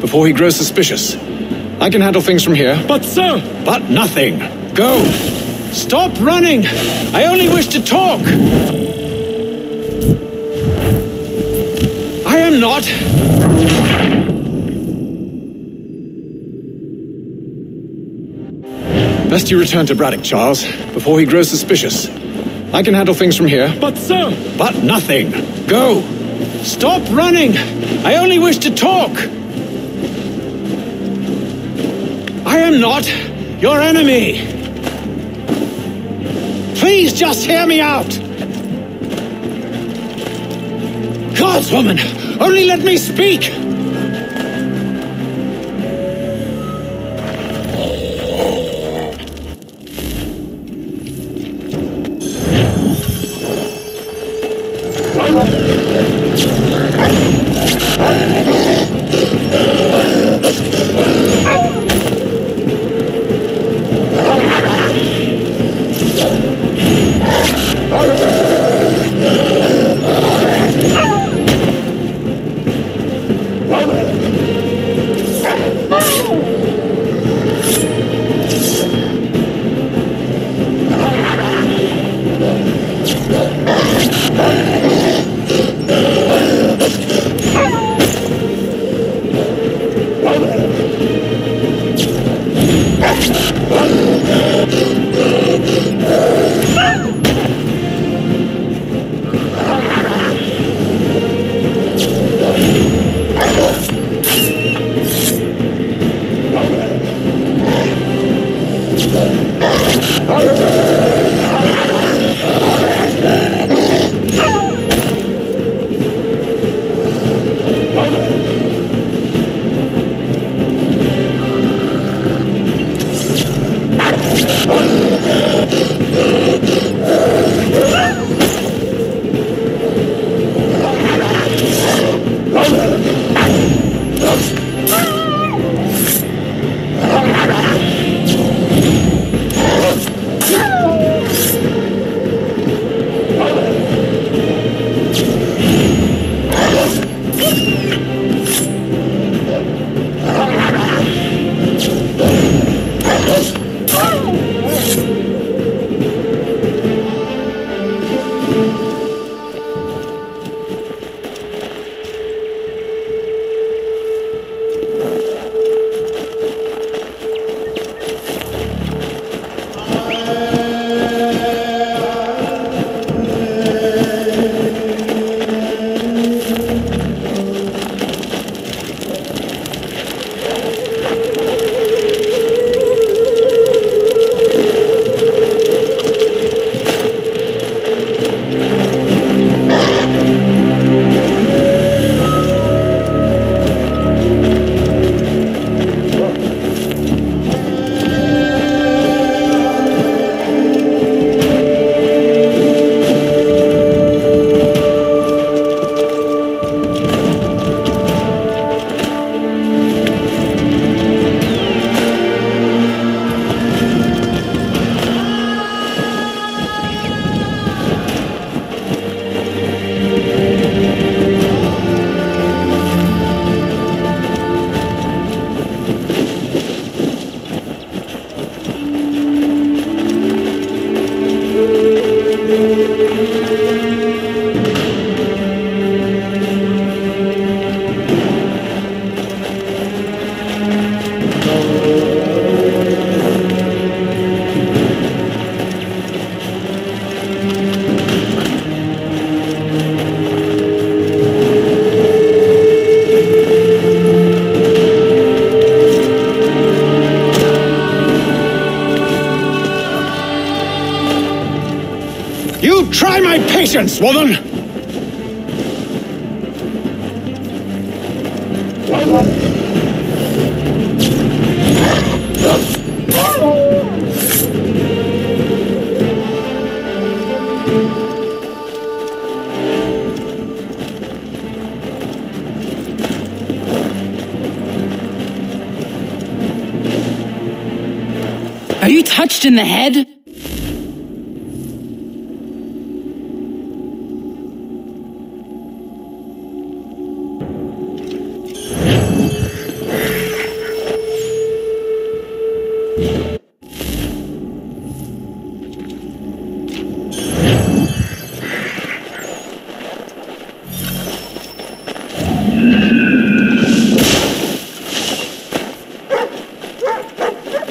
before he grows suspicious. I can handle things from here. But, sir! But nothing. Go! Stop running! I only wish to talk! I am not. Best you return to Braddock, Charles, before he grows suspicious. I can handle things from here. But, sir! But nothing. Go! Stop running! I only wish to talk! I am not your enemy! Please just hear me out! Gods, woman! Only let me speak! You. try my patience, woman! Are you touched in the head?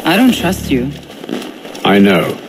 I don't trust you. I know.